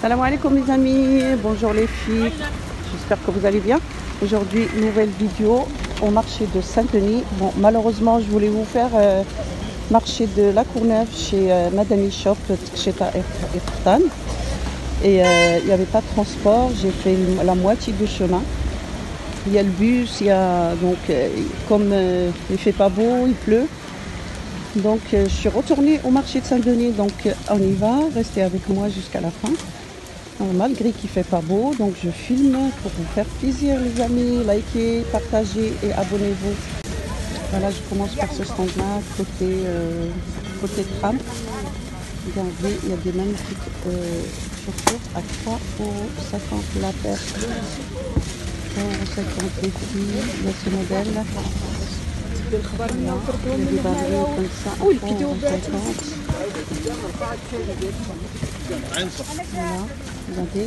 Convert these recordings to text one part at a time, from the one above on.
Salam alaikum mes amis, bonjour les filles, j'espère que vous allez bien. Aujourd'hui, nouvelle vidéo au marché de Saint-Denis. Bon, malheureusement, je voulais vous faire euh, marché de la Courneuve chez euh, Madani Shop, chez Ertan. Et euh, il n'y avait pas de transport, j'ai fait la moitié du chemin. Il y a le bus, il y a donc euh, comme euh, il fait pas beau, il pleut. Donc je suis retournée au marché de Saint-Denis, donc on y va, restez avec moi jusqu'à la fin. Malgré qu'il fait pas beau, donc je filme pour vous faire plaisir les amis, likez, partagez et abonnez-vous. Voilà, je commence par ce stand-là, côté, euh, côté tram. Regardez, il y a des magnifiques euh, chaussures à 3,50 euros la paire. 3,50 euros les filles, il y a ce modèle. Il y a des ballerines comme ça, à 3,50 euros. Voilà, regardez.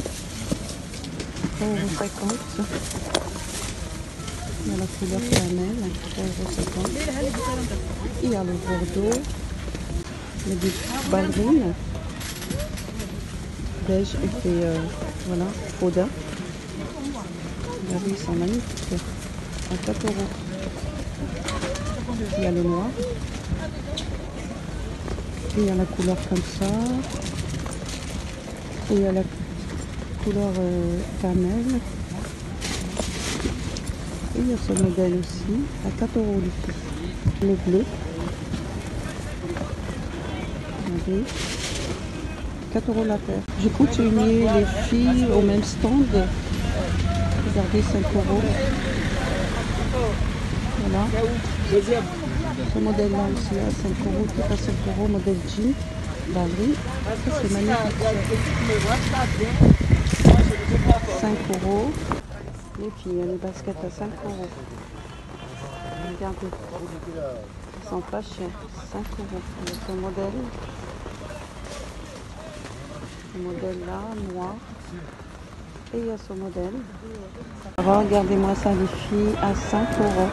3,50 euros. Il y a la couleur cannelle, 3,50 euros. Il y a le Bordeaux. Il y. Beige et fait, euh, voilà, ils sont magnifiques. À 4 euros. Il y a le noir. Il y a la couleur comme ça. Et il y a la couleur euh. Et il y a ce modèle aussi, à 4 euros le prix. Le bleu. Regardez. 4 euros la paire. J'ai continué les filles au même stand. Regardez, 5 euros. Voilà. Ce modèle-là aussi à 5 euros, tout à 5 euros, modèle jean. Bali. Ça, c'est magnifique. 5 euros. Les filles, il y a les baskets à 5 euros. Regardez. Ils sont pas chers. 5 euros. Il y a ce modèle. Modèle-là, noir. Et il y a ce modèle. Regardez-moi ça, les filles, à 5 euros.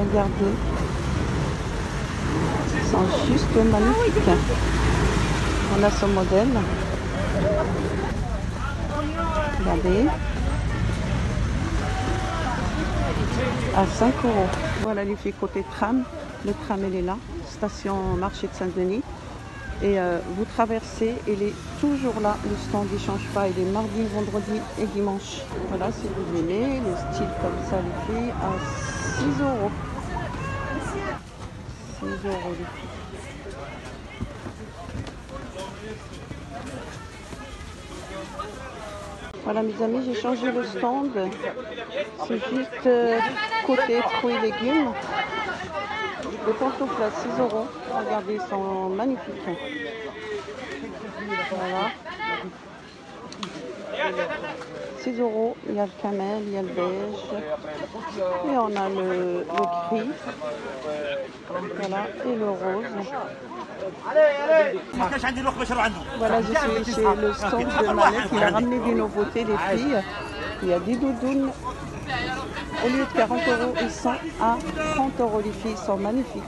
Regardez. Ils sont juste magnifiques. On a ce modèle. Regardez. À 5 euros. Voilà les filles côté tram. Le tram, il est là. Station marché de Saint-Denis. Et euh, vous traversez, il est toujours là. Le stand ne change pas. Il est mardi, vendredi et dimanche. Voilà, si vous aimez, les styles comme ça, les filles, à 6 euros. 6 euros filles. Voilà mes amis, j'ai changé le stand. C'est juste euh, côté fruits et légumes. Les pantoufles à 6 euros. Regardez, ils sont magnifiques. Voilà. 6 euros, il y a le camel, il y a le beige. Et on a le, gris. Voilà, et le rose. Voilà, je suis chez le stand de Malek. Il a ramené des nouveautés, les filles. Il y a des doudounes. Au lieu de 40 euros, ils sont à 30 euros. Les filles sont magnifiques.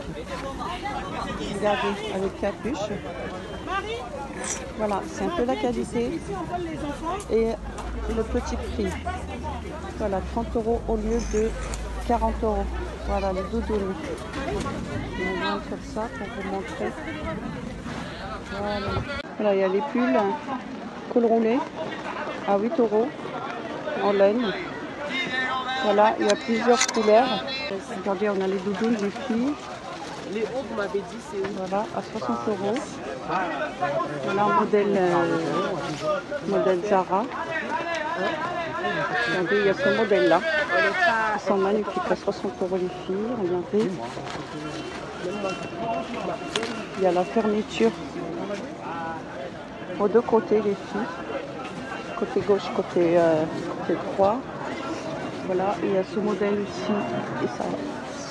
Regardez, avec capuche. Voilà, c'est un peu la qualité. Et le petit prix. Voilà, 30 euros au lieu de 40 euros. Voilà, les doudounes. Vais vous montrer ça pour vous montrer. Voilà. Voilà, il y a les pulls col roulé à 8 euros en laine. Voilà, il y a plusieurs couleurs. Regardez, on a les doudounes des filles. Les hauts, vous m'avez dit, c'est où Voilà, à 60 euros. Voilà un modèle, euh, modèle Zara. Regardez, il y a ce modèle-là. Ils sont magnifiques, à 60 euros les filles. Regardez. Il y a la fermeture aux deux côtés, les filles. Côté gauche, côté, euh, côté droit. Voilà, il y a ce modèle ici. Et ça,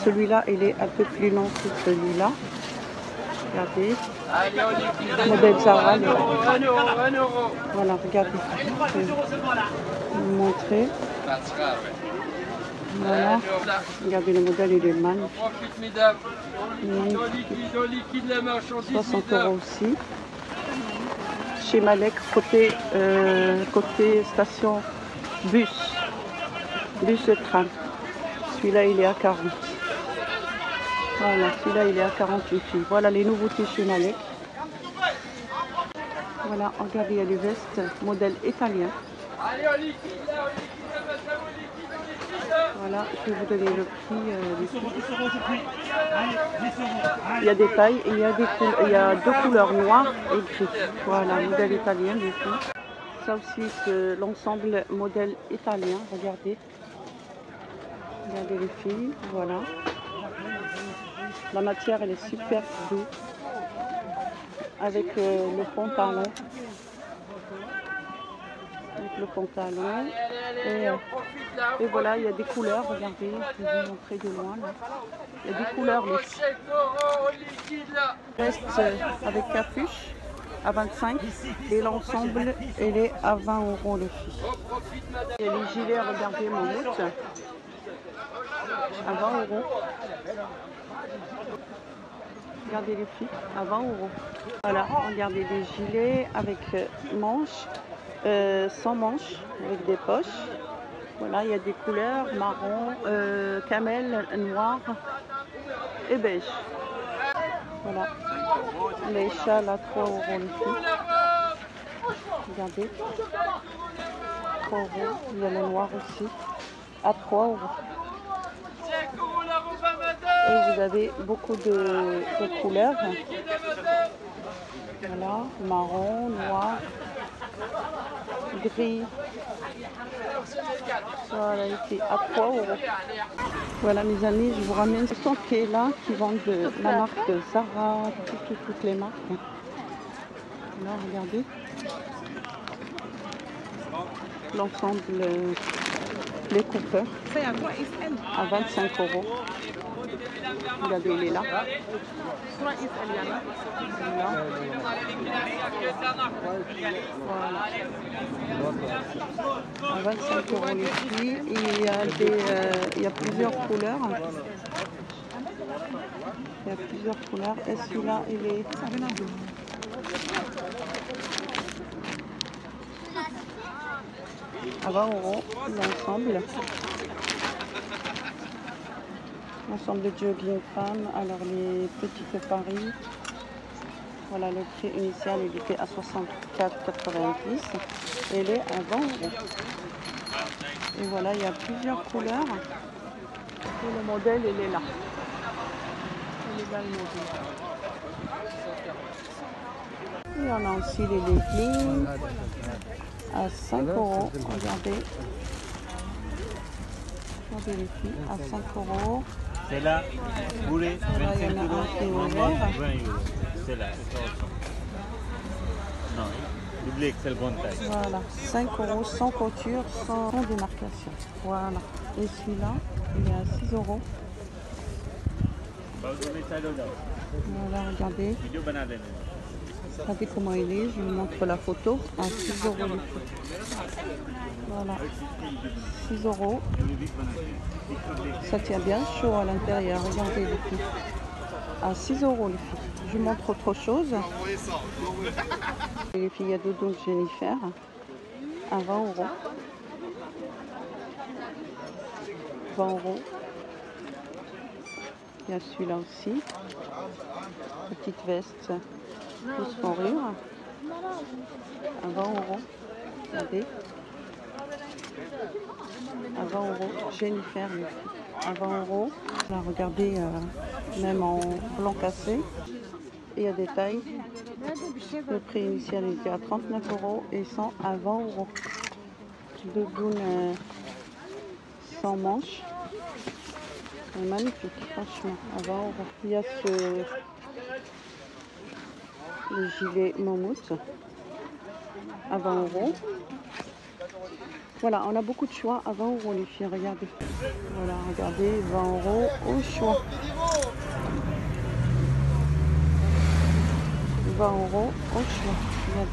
celui-là, il est un peu plus long que celui-là. Regardez. Modèle Zara. Voilà, regardez. Je vais vous montrer. Voilà. Regardez le modèle, il est magnifique. Magnifique. Liquide, liquide, la marchandise. 60 euros aussi. chez Malek, côté, euh, côté station bus. Bus de tram. Celui-là, il est à 40. Voilà, celui-là, il est à 48 filles. Voilà les nouveautés chez Malek. Voilà, regardez, il y a des vestes modèle italien. Voilà, je vais vous donner le prix euh. Il y a des tailles et il y a, des il y a deux couleurs noires et gris. Voilà, modèle italien du coup. Ça aussi, c'est l'ensemble modèle italien. Regardez. Regardez les filles. Voilà. La matière, elle est super douce. Avec euh, le pantalon. Avec le pantalon. Et, euh, et voilà, il y a des couleurs. Regardez, je vais vous montrer de loin. Là. Il y a des couleurs. Les veste euh, avec capuche à 25 et l'ensemble elle est à 20 euros le fille. Et les gilets, regardez mon mout à 20 euros. Regardez les filles à 20 euros. Voilà, regardez des gilets avec euh, manches, euh, sans manches, avec des poches. Voilà, il y a des couleurs marron, euh, camel, noir et beige. Voilà. Les châles à 3 euros. Regardez. 3 euros. Il y a le noir aussi. À 3 euros. Et vous avez beaucoup de, de couleurs. Voilà. Marron, noir, gris. Voilà, ici, à 3 euros. Voilà mes amis, je vous ramène ce sont qui est là, qui vendent de la marque de Zara, tout- tout- toutes les marques. Là, regardez. L'ensemble, les coupeurs, à 25 euros. Regardez, il est là. Là. Voilà. À 25 euros les prix. Il y a, euh, il y a plusieurs couleurs. Il y a plusieurs couleurs. Et celui-là, il est. À 20 euros l'ensemble. L'ensemble de jogging femme. Alors les petites paris. Voilà, le prix initial il était à 64,90 et il est à 20 euros. Et voilà, il y a plusieurs couleurs. Et le modèle, il est là. Il est là le modèle. Il y en a aussi les leggings à 5 euros. Regardez. Regardez les filles, à 5 euros. C'est là, boulet, Voilà, il y en 25 a un euros, ouvert. 20 euros. C'est là, c'est ça. Non, l'oublie que c'est le bon taille. Voilà, 5 euros sans couture, sans, sans démarcation. Voilà. Et celui-là, il est à 6 euros. Bah. Voilà, regardez. Regardez comment il est. Je vous montre la photo. À 6 euros le. Voilà. 6 euros. Ça tient bien chaud à l'intérieur. Regardez les filles. À 6 euros les filles. Je vous montre autre chose. Les filles, a Dodo Jennifer. À 20 euros. 20 euros. Il y a celui-là aussi. Petite veste plus fourrure. À 20 euros. Regardez. À 20 euros. Jennifer. À 20 euros. Là, regardez, même en blanc cassé. Et il y a des tailles. Le prix initial était à 39 euros et ils sont à 20 euros. Deux blounes euh, sans manches. Magnifique, franchement, à 20 euros. Il y a ce le gilet mammouth à 20 euros. Voilà, on a beaucoup de choix à 20 euros les filles, regardez. Voilà, regardez, 20 euros au choix. 20 euros au choix. Regardez.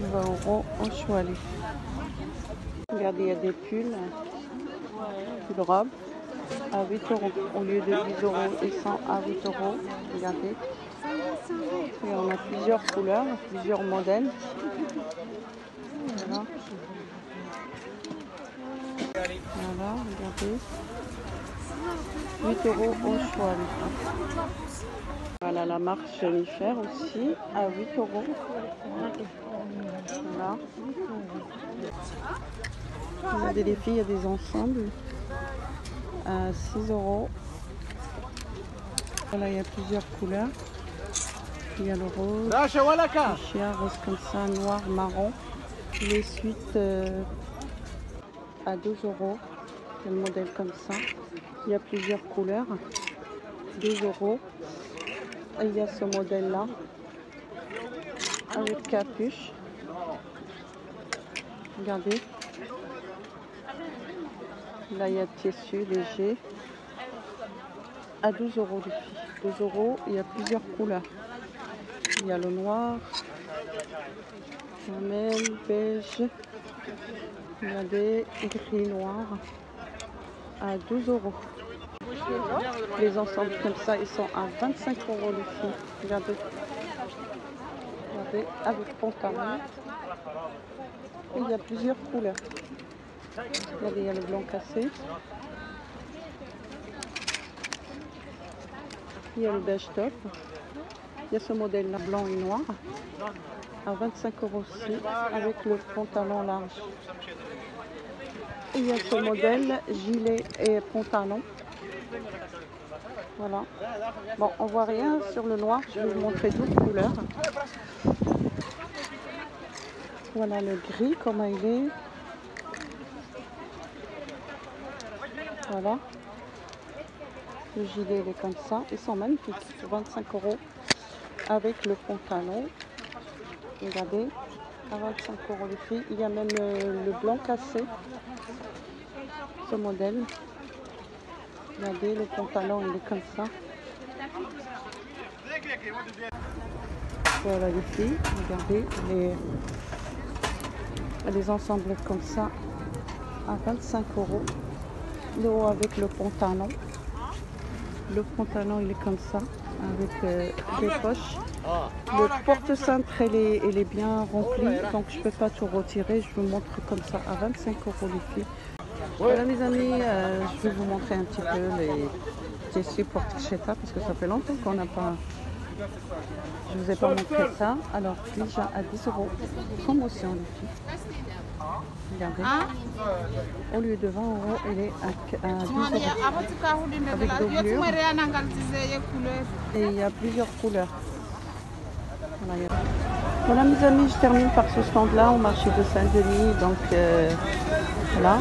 « 20 euros au choix. Regardez, il y a des pulls, pulls robes à 8 euros. Au lieu de 10 euros, ils sont à 8 euros. Regardez. Et on a plusieurs couleurs, plusieurs modèles. Voilà. Voilà, regardez. 8 euros au choix. Voilà la marque Jennifer aussi à 8 euros. Voilà. Regardez les filles, il y a des ensembles à 6 euros. Voilà, il y a plusieurs couleurs. Il y a le rose, le chien rose comme ça, noir, marron. Les suites euh, à 12 euros. Il y a le modèle comme ça. Il y a plusieurs couleurs. 12 euros. Il y a ce modèle-là avec capuche. Regardez. Là, il y a tissu léger à 12 euros les filles. 12 euros, il y a plusieurs couleurs. Il y a le noir, camel, beige, regardez, gris noir à 12 euros. Les ensembles comme ça, ils sont à 25 euros les filles. Regardez. Regardez, avec pantalon. Il y a plusieurs couleurs. Regardez, il y a le blanc cassé. Il y a le beige top. Il y a ce modèle là, blanc et noir. À 25 euros aussi, avec le pantalon large. Et il y a ce modèle, gilet et pantalon. Voilà. Bon, on voit rien sur le noir. Je vais vous montrer d'autres couleurs. Voilà le gris, comment il est. Voilà. Le gilet, il est comme ça. Ils sont magnifiques. 25 euros avec le pantalon. Regardez. À 25 euros les filles. Il y a même euh, le blanc cassé. Ce modèle. Regardez, le pantalon, il est comme ça. Voilà les filles. Regardez les, les ensembles comme ça à 25 euros. Le haut avec le pantalon. Le pantalon, il est comme ça, avec euh, des poches. Le porte-cintre, est, elle est bien remplie, donc je ne peux pas tout retirer. Je vous montre comme ça à 25 euros les filles. Voilà mes amis, euh, je vais vous montrer un petit peu les tissus Portichetta parce que ça fait longtemps qu'on n'a pas... Je vous ai pas montré ça. Alors déjà à 10 euros, promotion les filles. Regardez. Au lieu de 20 euros, elle est à, à 10 euros. Avec doublure. Et il y a plusieurs couleurs. Voilà, il y a- Voilà, mes amis, je termine par ce stand-là au marché de Saint-Denis. Donc euh, voilà.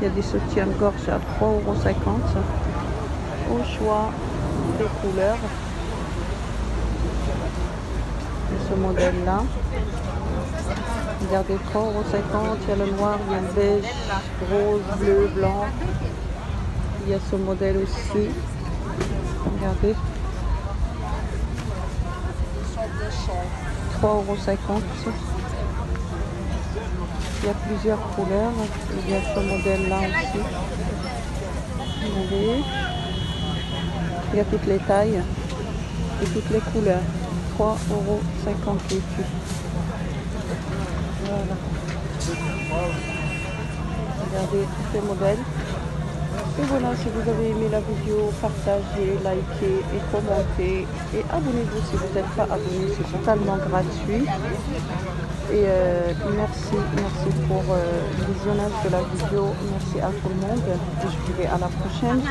Il y a des soutiens-gorge à 3,50 euros. Au choix des couleurs. Ce modèle-là. Regardez, 3,50 euros. Il y a le noir, il y a le beige, rose, bleu, blanc. Il y a ce modèle aussi. Regardez. 3,50 euros. Il y a plusieurs couleurs. Il y a ce modèle-là aussi. Regardez. Il y a toutes les tailles et toutes les couleurs. 3,50 euros. Voilà. Regardez tous ces modèles. Et voilà, si vous avez aimé la vidéo, partagez, likez et commentez. Et abonnez-vous si vous n'êtes pas abonné, c'est totalement gratuit. Et euh, merci, merci pour euh, le visionnage de la vidéo. Merci à tout le monde. Je vous dis à la prochaine.